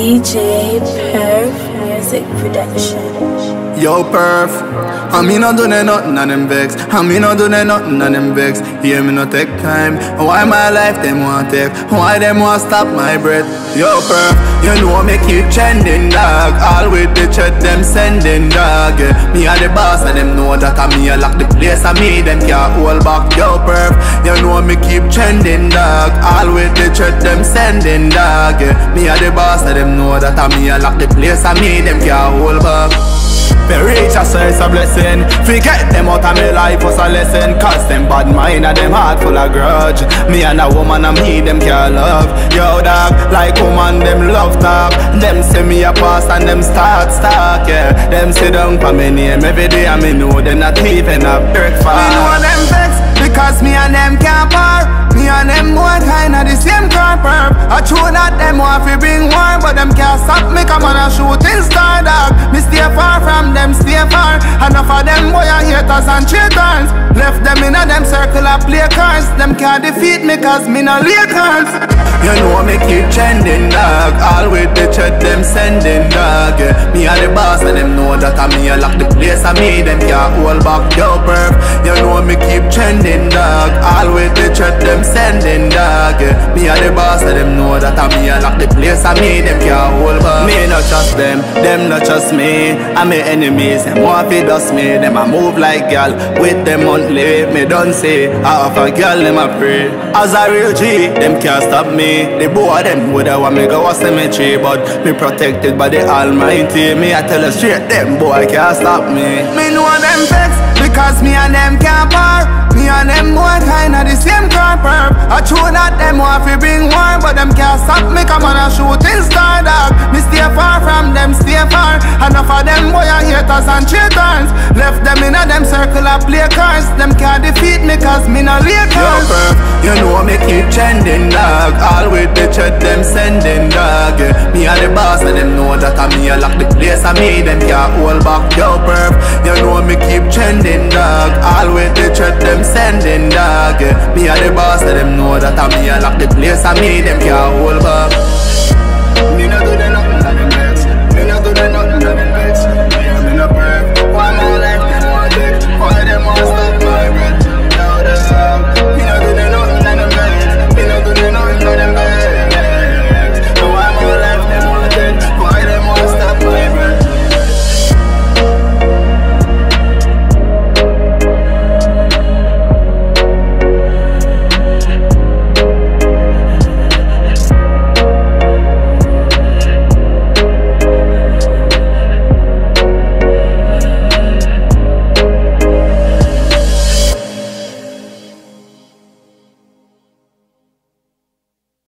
DJ Music Production. Yo, perf. I me not do nothing on them vex. I me not do nothing on them vex. Hear me no take time. Why my life them want take? Why them want stop my breath? Yo, perf. You know me keep trending, dog. All with the chat them sending, dog. Yeah. Me are the boss and them know that I me a lock the place. I me them can't hold back. Yo, perf. You know me keep trending, dog. All with the chat them sending, dog. Yeah. Me are the boss and them know that I me a lock the place. I me them can't hold back. Me reach a so it's a blessing. Forget them out of me life was a lesson? Cause them bad mind and them heart full of grudge. Me and a woman and me them can't love. Yo dog, like woman them love talk Them say me a pass and them start stalk yeah. Them sit down for me name every day and me know they not even a breakfast. Me know them vex because me and them can't par Me and them boy kinda the same far from them stay far Enough of them boy are haters and traitors Left them in a them circle of play cards Them can't defeat me cause me no Lakers. You know me keep trending dog. With the chat them sending dog. Yeah. Me are the boss and them know that I me a lock the place I me them can't hold back Yo perf You know me keep trending dog. With the chat them sending dog. Yeah. Me are the boss and them know I place I me them can't hold back Me not trust them, them not trust me. I'm my enemies, them want fi dust me. Them a move like gal with them monthly Me don't say, half a gal them a pray. As a real G, them can't stop me. The boy them would have want me go a cemetery But me protected by the almighty. Me I tell you straight, them boy can't stop me. Me know them vex because me and them can't par circle of play cards Them can't defeat me cause me no Lakers Yo, you know me keep trending dog. All with the chat them sending dog yeah. Me are the boss and them know that I me a lock the place. I me them can't hold back. Yo perf, you know me keep trending dog. All with the chat them sending dog yeah. Me are the boss and them know that I me a lock the place. I me them can't hold back